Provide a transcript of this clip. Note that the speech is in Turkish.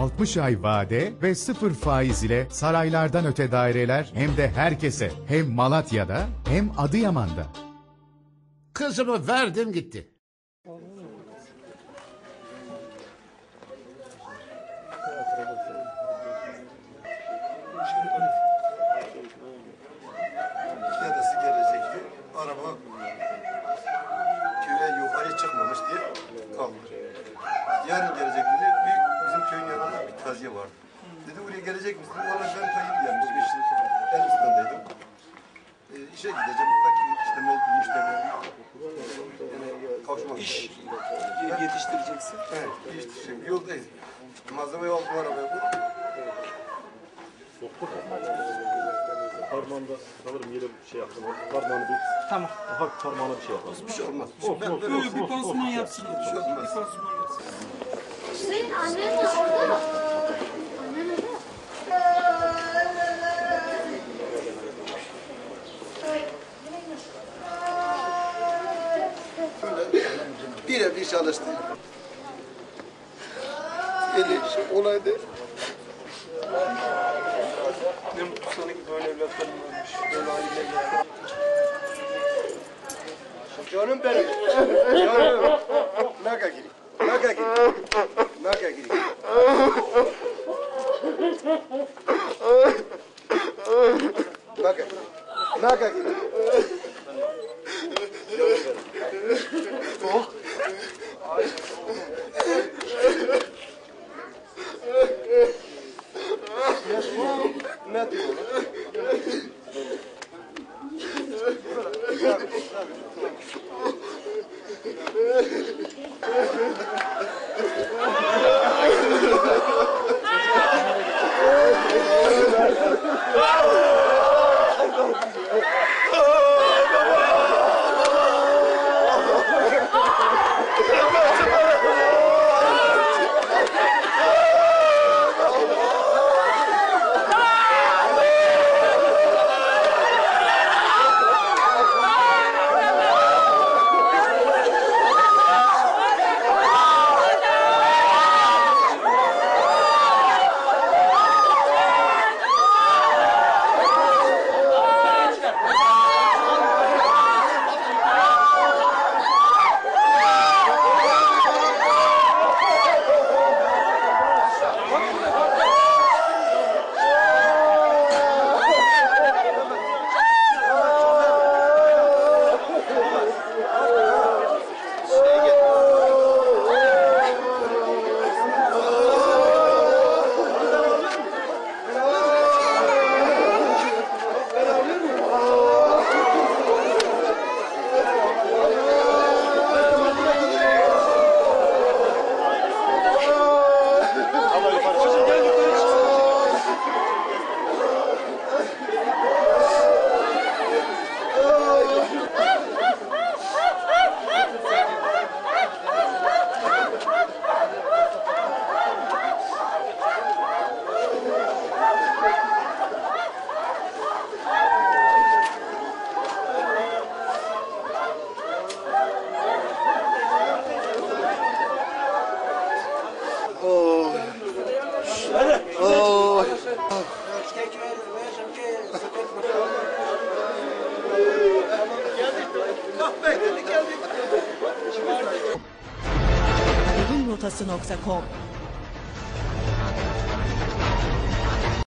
60 ay vade ve sıfır faiz ile saraylardan öte daireler hem de herkese hem Malatya'da hem Adıyaman'da. Kızımı verdim gitti. Dedesi gelecekti. Araba yanında bir taziye vardı. Dedi buraya gelecek misin? Valla ben Tayyip gelmişim. İşte Elbistan'daydım. E, işe gideceğim. Buradaki işte mevcut müşterilerim. Yani kavuşmak İş yetiştireceksin. Evet, düşecek. Yoldayız. Malzemeyi aldım arabaya. Parmağında sanırım yere bir şey yaptım. Parmağını bir... Tamam. Aha parmağına bir şey yapalım. Bir şey olmaz. Of, Ben- of, ben- of, Bir pansuman yapsın. Bir şey olmaz. Bir pansuman yapsın. Senin annen de orada. Annen Birebir çalıştı. Yani olaydı. Ne mutlu sana ki böyle evlatlarım varmış. Böyle aileler var. Canım benim. Canım. Naka giri. Naka giri. Naka giri. Naka. Naka giri. Ne diyor? Ölümrotası.com